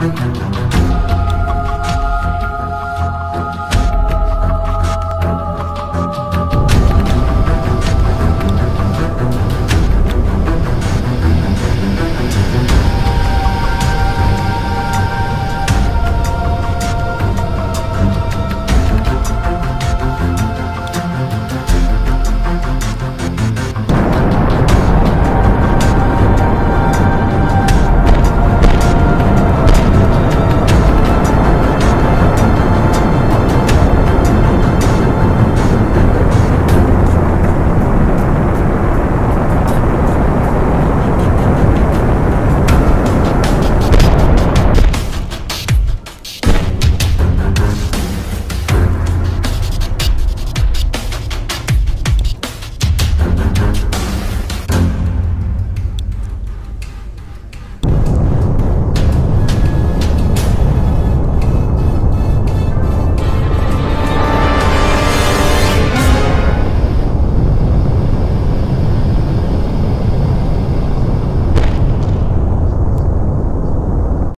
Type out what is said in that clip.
Müzik